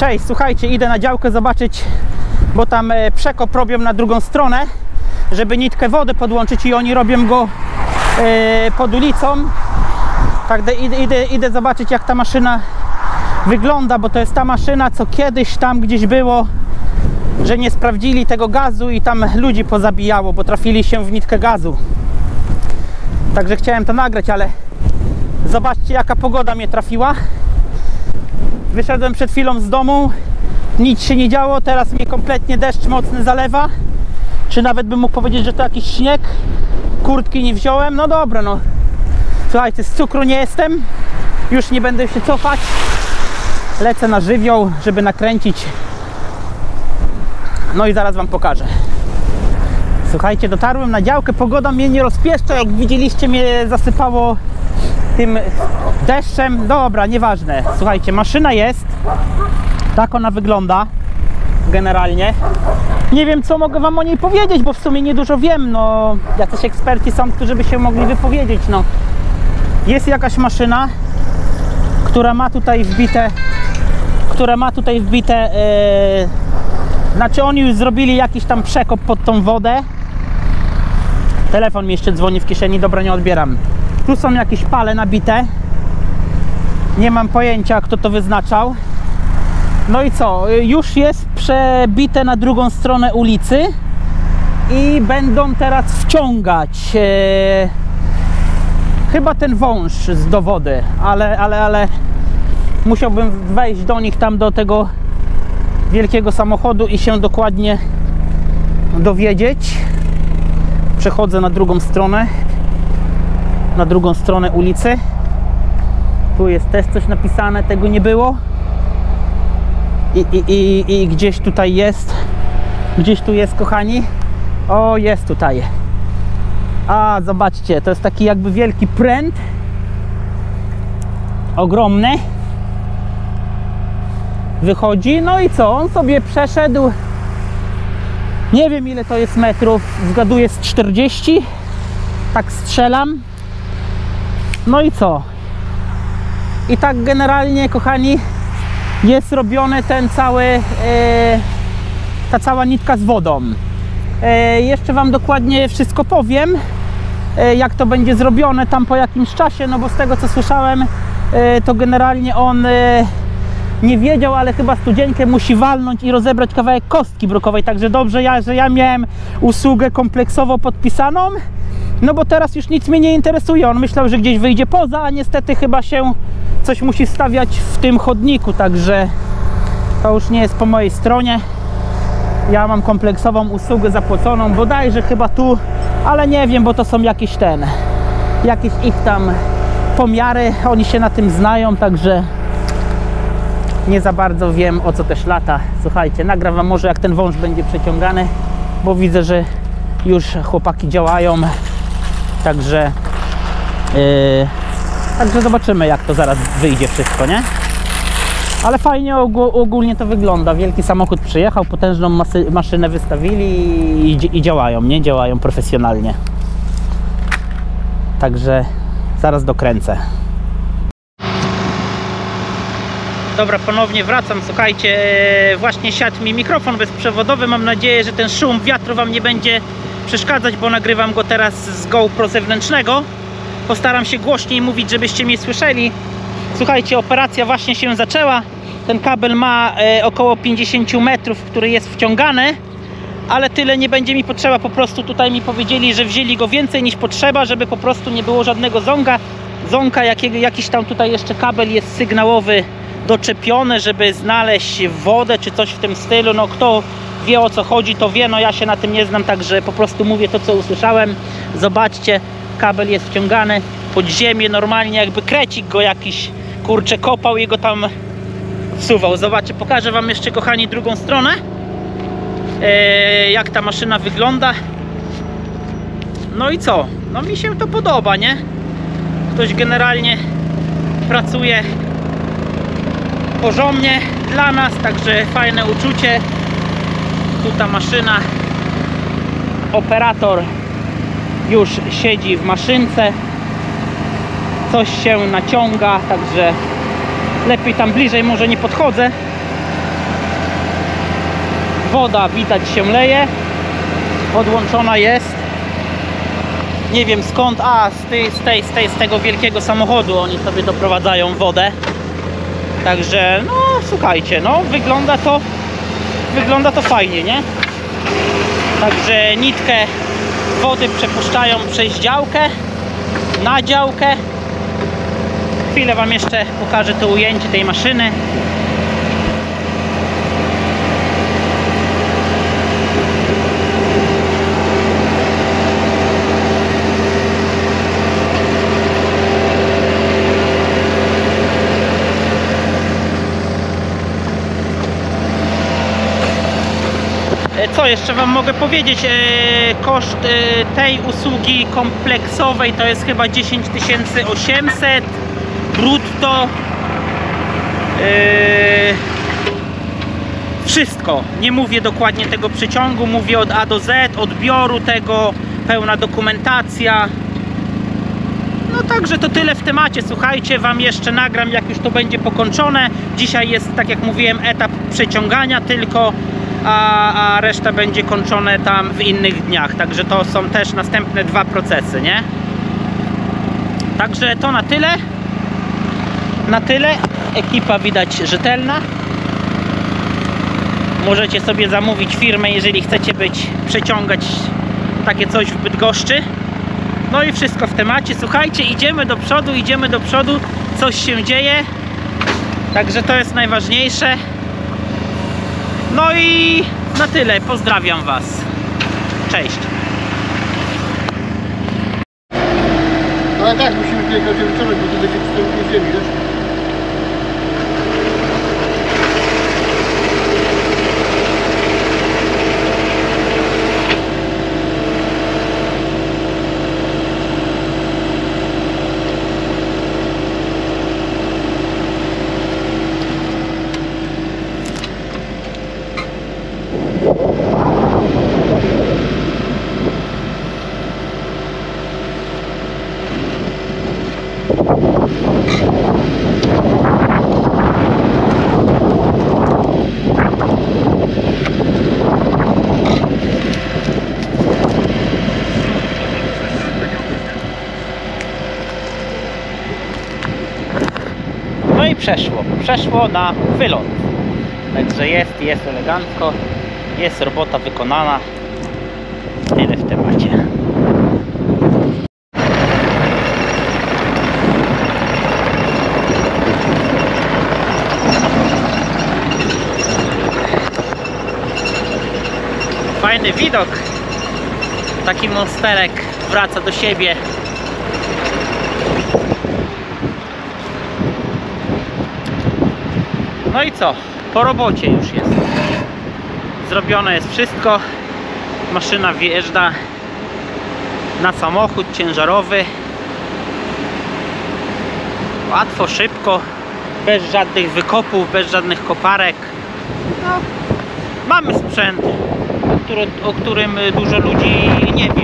Cześć, słuchajcie, idę na działkę zobaczyć, bo tam e, przekop robią na drugą stronę, żeby nitkę wody podłączyć i oni robią go e, pod ulicą. Tak, idę, idę, idę zobaczyć jak ta maszyna wygląda, bo to jest ta maszyna, co kiedyś tam gdzieś było, że nie sprawdzili tego gazu i tam ludzi pozabijało, bo trafili się w nitkę gazu. Także chciałem to nagrać, ale zobaczcie jaka pogoda mnie trafiła. Wyszedłem przed chwilą z domu, nic się nie działo, teraz mnie kompletnie deszcz mocny zalewa. Czy nawet bym mógł powiedzieć, że to jakiś śnieg. Kurtki nie wziąłem, no dobra, no. Słuchajcie, z cukru nie jestem, już nie będę się cofać. Lecę na żywioł, żeby nakręcić. No i zaraz Wam pokażę. Słuchajcie, dotarłem na działkę, pogoda mnie nie rozpieszcza, jak widzieliście mnie zasypało tym deszczem. Dobra, nieważne. Słuchajcie, maszyna jest. Tak ona wygląda generalnie. Nie wiem, co mogę Wam o niej powiedzieć, bo w sumie niedużo wiem. No, jacyś eksperci są, którzy by się mogli wypowiedzieć. No, jest jakaś maszyna, która ma tutaj wbite, która ma tutaj wbite, e, znaczy oni już zrobili jakiś tam przekop pod tą wodę. Telefon mi jeszcze dzwoni w kieszeni, dobra, nie odbieram. Tu są jakieś pale nabite. Nie mam pojęcia, kto to wyznaczał. No i co? Już jest przebite na drugą stronę ulicy i będą teraz wciągać e, chyba ten wąż z do wody, ale, ale, ale musiałbym wejść do nich tam do tego wielkiego samochodu i się dokładnie dowiedzieć. Przechodzę na drugą stronę na drugą stronę ulicy. Tu jest też coś napisane, tego nie było. I, i, i, i gdzieś tutaj jest. Gdzieś tu jest, kochani. O, jest tutaj. A, zobaczcie, to jest taki jakby wielki pręt. Ogromny. Wychodzi, no i co? On sobie przeszedł. Nie wiem ile to jest metrów. Zgaduję z 40. Tak strzelam. No i co? I tak generalnie, kochani, jest robiony ten cały, e, ta cała nitka z wodą. E, jeszcze Wam dokładnie wszystko powiem, e, jak to będzie zrobione tam po jakimś czasie, no bo z tego co słyszałem, to generalnie on nie wiedział, ale chyba studzienkę musi walnąć i rozebrać kawałek kostki brukowej, także dobrze, ja, że ja miałem usługę kompleksowo podpisaną, no bo teraz już nic mnie nie interesuje. On myślał, że gdzieś wyjdzie poza, a niestety chyba się coś musi stawiać w tym chodniku, także to już nie jest po mojej stronie. Ja mam kompleksową usługę zapłaconą, bodajże chyba tu, ale nie wiem, bo to są jakieś ten, jakieś ich tam pomiary, oni się na tym znają, także nie za bardzo wiem o co też lata. Słuchajcie, nagram wam może jak ten wąż będzie przeciągany, bo widzę, że już chłopaki działają. Także yy, także zobaczymy jak to zaraz wyjdzie wszystko, nie? Ale fajnie ogó- ogólnie to wygląda. Wielki samochód przyjechał, potężną masy, maszynę wystawili i, i, działają, nie? Działają profesjonalnie. Także zaraz dokręcę. Dobra, ponownie wracam. Słuchajcie, właśnie siadł mi mikrofon bezprzewodowy. Mam nadzieję, że ten szum wiatru Wam nie będzie przeszkadzać, bo nagrywam go teraz z GoPro zewnętrznego. Postaram się głośniej mówić, żebyście mnie słyszeli. Słuchajcie, operacja właśnie się zaczęła. Ten kabel ma e, około 50 metrów, który jest wciągany, ale tyle nie będzie mi potrzeba. Po prostu tutaj mi powiedzieli, że wzięli go więcej niż potrzeba, żeby po prostu nie było żadnego ząga. Ząka, jakiego, jakiś tam tutaj jeszcze kabel jest sygnałowy doczepiony, żeby znaleźć wodę czy coś w tym stylu. No kto wie o co chodzi, to wie. No ja się na tym nie znam, także po prostu mówię to, co usłyszałem. Zobaczcie, kabel jest wciągany pod ziemię, normalnie jakby krecik go jakiś kurczę kopał i go tam wsuwał. Zobaczcie, pokażę Wam jeszcze, kochani, drugą stronę. E, jak ta maszyna wygląda. No i co? No mi się to podoba, nie? Ktoś generalnie pracuje porządnie dla nas, także fajne uczucie. Tu ta maszyna, operator już siedzi w maszynce, coś się naciąga, także lepiej tam bliżej może nie podchodzę, Woda widać się leje. Podłączona jest. Nie wiem skąd, a z, tej, z, tej, z, tej, z tego wielkiego samochodu oni sobie doprowadzają wodę. Także no słuchajcie, no wygląda to wygląda to fajnie, nie? Także nitkę wody przepuszczają przez działkę na działkę. Chwilę wam jeszcze pokażę to ujęcie tej maszyny. Co jeszcze Wam mogę powiedzieć? E, Koszt e, tej usługi kompleksowej to jest chyba 10 800 brutto. E, Wszystko. Nie mówię dokładnie tego przeciągu, mówię od A do Z, odbioru tego, pełna dokumentacja. No także to tyle w temacie. Słuchajcie, Wam jeszcze nagram, jak już to będzie pokończone. Dzisiaj jest, tak jak mówiłem, etap przeciągania tylko, a, a reszta będzie kończone tam w innych dniach. Także to są też następne dwa procesy, nie? Także to na tyle. Na tyle. Ekipa widać rzetelna. Możecie sobie zamówić firmę, jeżeli chcecie być, przeciągać takie coś w Bydgoszczy. No i wszystko w temacie. Słuchajcie, idziemy do przodu, idziemy do przodu. Coś się dzieje. Także to jest najważniejsze. No i na tyle. Pozdrawiam Was. Cześć. Ale tak, musimy tutaj wyciągnąć, bo tu będzie przystępnie ziemi, wiesz? Przeszło. Przeszło na wylot. Także jest, jest elegancko. Jest robota wykonana. Tyle w temacie. Fajny widok. Taki monsterek wraca do siebie. No i co? Po robocie już jest. Zrobione jest wszystko. Maszyna wjeżdża na samochód ciężarowy. Łatwo, szybko, bez żadnych wykopów, bez żadnych koparek. No, mamy sprzęt, o, który, o którym dużo ludzi nie wie.